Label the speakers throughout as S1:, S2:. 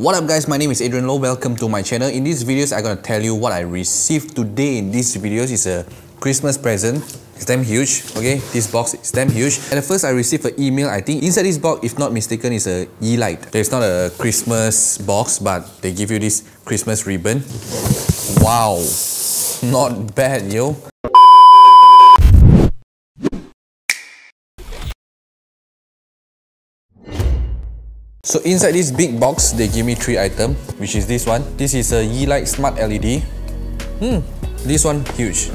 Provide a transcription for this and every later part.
S1: What up guys, my name is Adrian Lo, welcome to my channel. In these videos, I'm gonna tell you what I received today in these videos is a Christmas present. It's damn huge, okay? This box is damn huge. At first, I received an email, I think inside this box, if not mistaken, is a Yeelight. It's not a Christmas box, but they give you this Christmas ribbon. Wow, not bad, yo. So inside this big box, they give me three items, which is this one. This is a Yeelight Smart LED. Hmm, this one huge.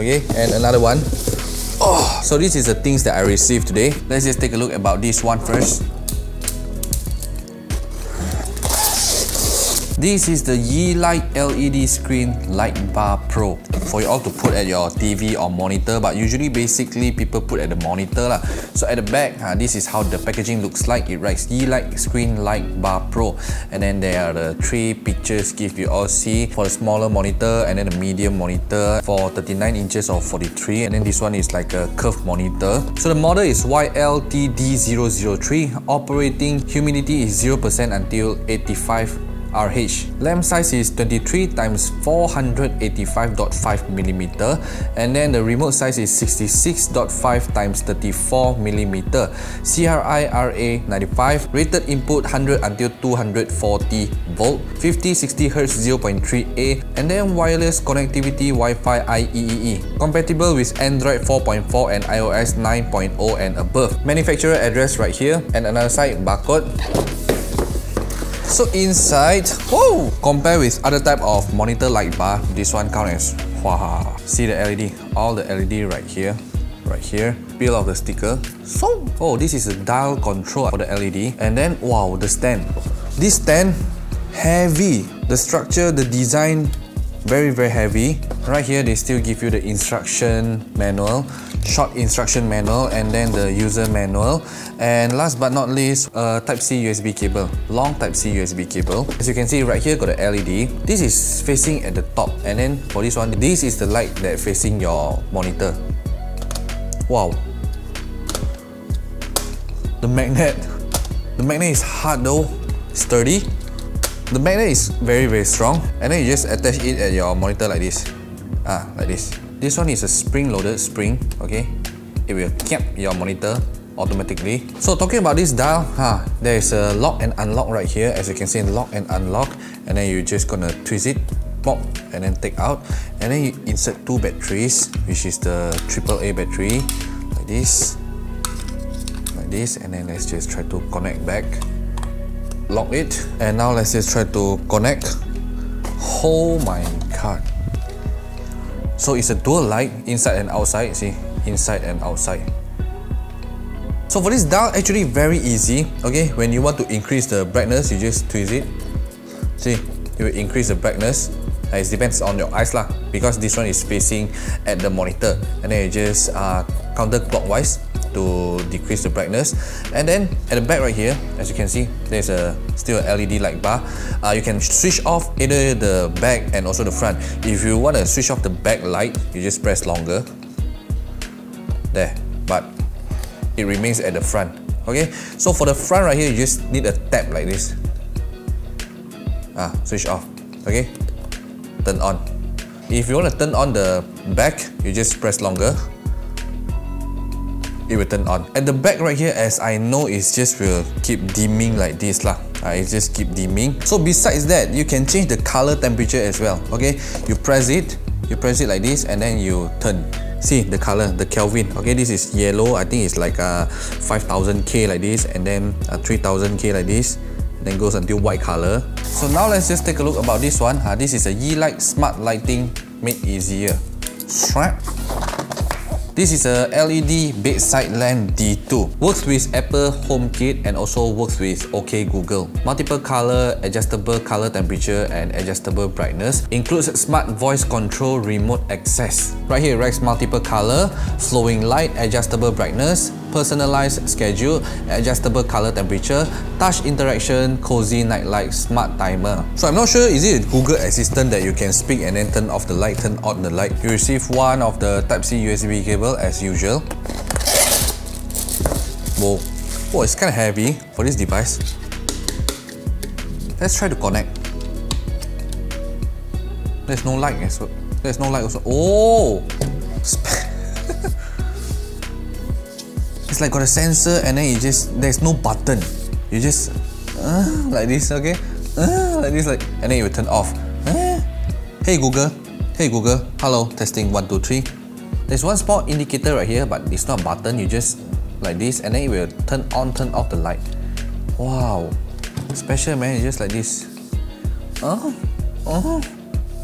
S1: Okay, and another one. Oh, so this is the things that I received today. Let's just take a look about this one first. This is the Yeelight LED Screen Light Bar Pro for you all to put at your TV or monitor but usually basically people put at the monitor lah. So at the back, uh, this is how the packaging looks like. It writes Yeelight Screen Light Bar Pro and then there are the three pictures give you all see for the smaller monitor and then the medium monitor for 39 inches or 43 and then this one is like a curved monitor. So the model is YLTD003 operating humidity is 0% until 85 RH. Lamp size is 23 times 485.5 millimeter, and then the remote size is 66.5 times 34 millimeter. CRI RA 95, rated input 100 until 240 volt, 50 60 Hz 0.3A, and then wireless connectivity Wi-Fi IEEE. Compatible with Android 4.4 and iOS 9.0 and above. Manufacturer address right here, and another side barcode. So inside, whoa, compare with other type of monitor light bar, this one count as wow. See the LED, all the LED right here, right here. Peel off the sticker. So, oh, this is a dial control for the LED. And then, wow, the stand. This stand, heavy. The structure, the design, very very heavy. Right here they still give you the instruction manual short instruction manual and then the user manual. And last but not least a type C USB cable long type C USB cable. As you can see right here got the LED this is facing at the top and then for this one this is the light that facing your monitor. Wow. The magnet. The magnet is hard though. Sturdy the magnet is very very strong and then you just attach it at your monitor like this. Ah, like this. This one is a spring loaded spring, okay? It will cap your monitor automatically. So talking about this dial, huh, there is a lock and unlock right here. As you can see, lock and unlock. And then you're just gonna twist it, pop, and then take out. And then you insert two batteries, which is the AAA battery, like this, like this. And then let's just try to connect back lock it and now let's just try to connect. Oh my god so it's a dual light inside and outside see? Inside and outside. So for this dial actually very easy okay? When you want to increase the brightness you just twist it. See? It will increase the brightness. It depends on your eyes lah because this one is facing at the monitor and then you just uh, counterclockwise to decrease the brightness. And then at the back right here as you can see there's a still a LED light bar. Uh, you can switch off either the back and also the front. If you want to switch off the back light you just press longer. There but it remains at the front. Okay so for the front right here you just need a tap like this. Ah switch off. Okay turn on. If you want to turn on the back you just press longer it will turn on. At the back right here, as I know, it's just will keep dimming like this lah. Uh, it just keep dimming. So besides that, you can change the color temperature as well. Okay, you press it, you press it like this, and then you turn. See the color, the Kelvin. Okay, this is yellow. I think it's like uh, 5000K like this, and then uh, 3000K like this. Then goes until white color. So now let's just take a look about this one. Uh, this is a Yeelight Smart Lighting Made Easier. Strap. This is a LED bedside lamp D2. Works with Apple HomeKit and also works with OK Google. Multiple color, adjustable color temperature and adjustable brightness. Includes smart voice control remote access. Right here, it writes multiple color, flowing light, adjustable brightness, personalized schedule, adjustable color temperature, touch interaction, cozy night light, smart timer. So I'm not sure, is it Google Assistant that you can speak and then turn off the light, turn on the light? You receive one of the Type-C USB cable as usual. Whoa. Whoa, it's kind of heavy for this device. Let's try to connect. There's no light as well. There's no light also. Oh! like got a sensor and then you just, there's no button. You just, uh, like this, okay? Uh, like this, like, and then you turn off. Uh, hey Google, hey Google, hello, testing one, two, three. There's one small indicator right here, but it's not a button. You just like this, and then it will turn on, turn off the light. Wow, special man, just like this. Oh, oh,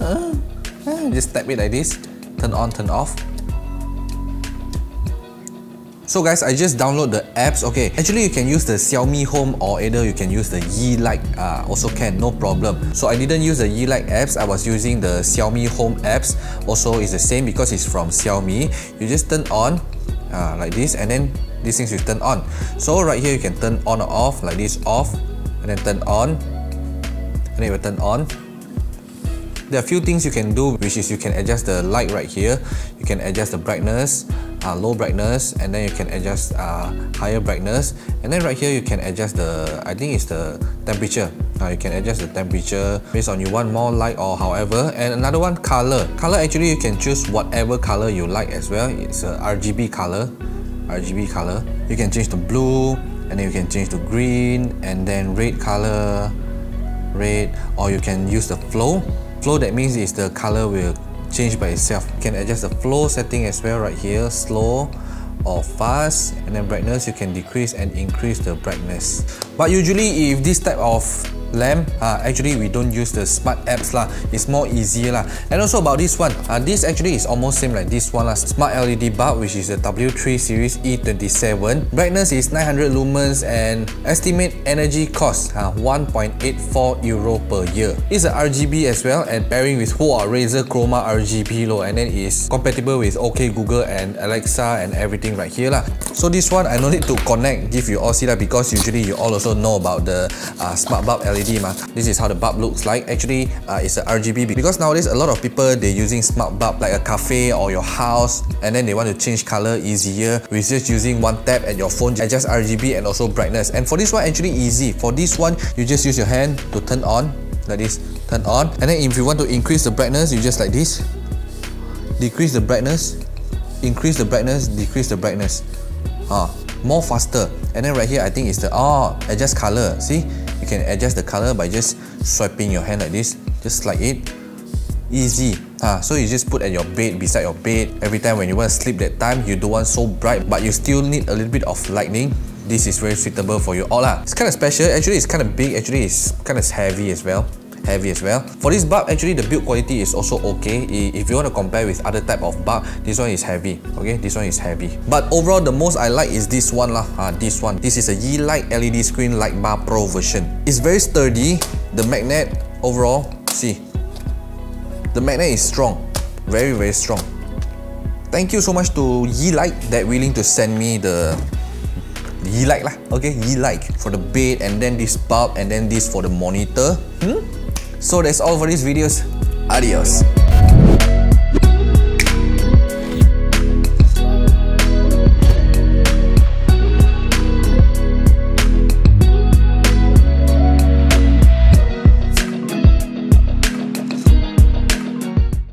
S1: oh. Just tap it like this, turn on, turn off. So guys, I just download the apps. Okay, actually you can use the Xiaomi Home or either you can use the Yeelight. Uh, also can, no problem. So I didn't use the Yeelight apps. I was using the Xiaomi Home apps. Also, it's the same because it's from Xiaomi. You just turn on uh, like this, and then these things will turn on. So right here you can turn on or off like this, off, and then turn on, and it will turn on. There are a few things you can do, which is you can adjust the light right here. You can adjust the brightness, uh, low brightness and then you can adjust uh, higher brightness. And then right here you can adjust the I think it's the temperature. Uh, you can adjust the temperature based on you want more light or however. And another one color color actually you can choose whatever color you like as well. It's a RGB color RGB color you can change to blue and then you can change to green and then red color red. Or you can use the flow flow that means is the color will change by itself. You can adjust the flow setting as well right here, slow or fast and then brightness you can decrease and increase the brightness. But usually if this type of lamp uh, actually we don't use the smart apps lah. It's more easier lah. And also about this one uh, this actually is almost same like this one lah. Smart LED bulb which is the W3 series E27 brightness is 900 lumens and estimate energy cost uh, 1.84 euro per year. It's a RGB as well and pairing with Hua Razer Chroma RGB low and then is compatible with OK Google and Alexa and everything right here lah. So this one I no need to connect give you all see that because usually you all also know about the uh, smart bulb LED LED ma. This is how the bulb looks like. Actually, uh, it's a RGB because nowadays a lot of people they're using smart bulb like a cafe or your house and then they want to change color easier with just using one tap at your phone adjust RGB and also brightness. And for this one actually easy. For this one you just use your hand to turn on like this turn on and then if you want to increase the brightness you just like this decrease the brightness increase the brightness decrease the brightness ah more faster and then right here I think it's the oh adjust color see you can adjust the color by just swiping your hand like this. Just slide it. Easy. Ah, so you just put at your bed beside your bed. Every time when you want to sleep that time you don't want so bright but you still need a little bit of lightning. This is very suitable for you all lah. It's kind of special. Actually it's kind of big. Actually it's kind of heavy as well heavy as well. For this bulb, actually the build quality is also okay. If you want to compare with other type of bulb, this one is heavy. Okay, this one is heavy. But overall, the most I like is this one lah. Uh, this one. This is a Yeelight LED screen light bar pro version. It's very sturdy. The magnet overall, see, the magnet is strong, very very strong. Thank you so much to Yeelight that willing to send me the Yeelight lah, okay, Yeelight for the bed and then this bulb and then this for the monitor. Hmm? So that's all for these videos. Adios.